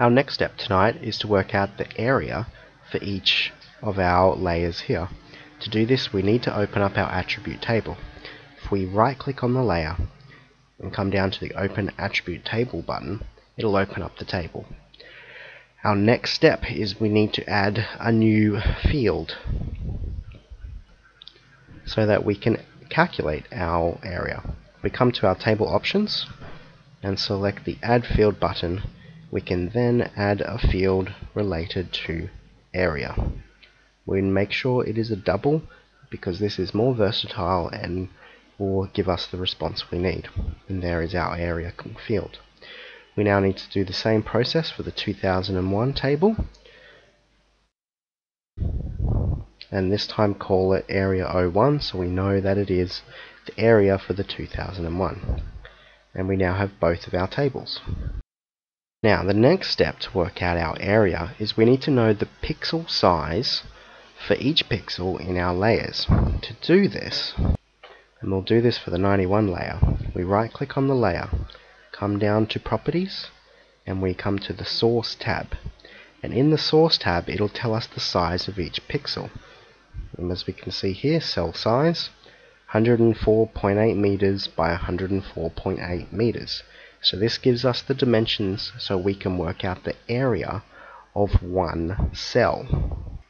Our next step tonight is to work out the area for each of our layers here. To do this we need to open up our attribute table. If we right click on the layer and come down to the open attribute table button it'll open up the table. Our next step is we need to add a new field so that we can calculate our area. We come to our table options and select the add field button we can then add a field related to area. We make sure it is a double because this is more versatile and will give us the response we need. And there is our area field. We now need to do the same process for the 2001 table. And this time call it area 01 so we know that it is the area for the 2001. And we now have both of our tables. Now the next step to work out our area is we need to know the pixel size for each pixel in our layers. To do this, and we'll do this for the 91 layer, we right click on the layer, come down to properties, and we come to the source tab. And in the source tab it'll tell us the size of each pixel. And as we can see here, cell size, 104.8 meters by 104.8 meters. So this gives us the dimensions so we can work out the area of one cell.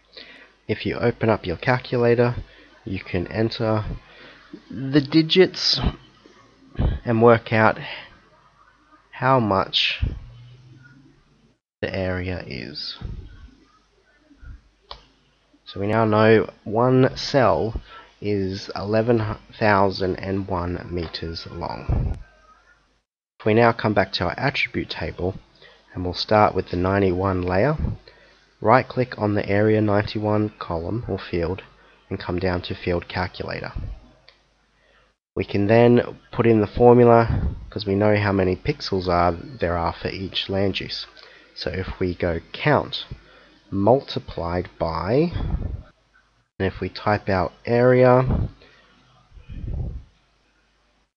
If you open up your calculator, you can enter the digits and work out how much the area is. So we now know one cell is 11,001 meters long. If we now come back to our attribute table and we'll start with the 91 layer, right click on the area 91 column or field and come down to field calculator. We can then put in the formula because we know how many pixels are there are for each land use. So if we go count multiplied by and if we type out area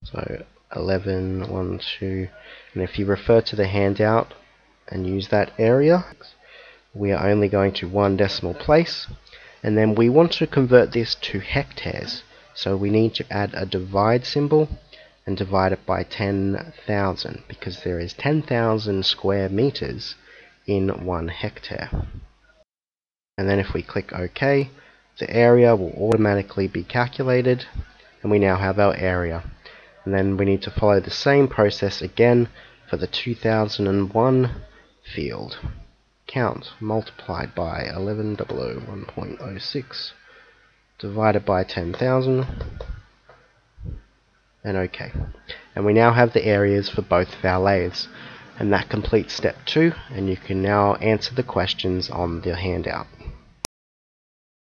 so 11, 1, 2, and if you refer to the handout and use that area, we are only going to one decimal place, and then we want to convert this to hectares, so we need to add a divide symbol and divide it by 10,000 because there is 10,000 square meters in one hectare. And then if we click OK, the area will automatically be calculated and we now have our area. And then we need to follow the same process again for the 2001 field. Count multiplied by 11.001.06 divided by 10,000 and OK and we now have the areas for both of our layers and that completes step 2 and you can now answer the questions on the handout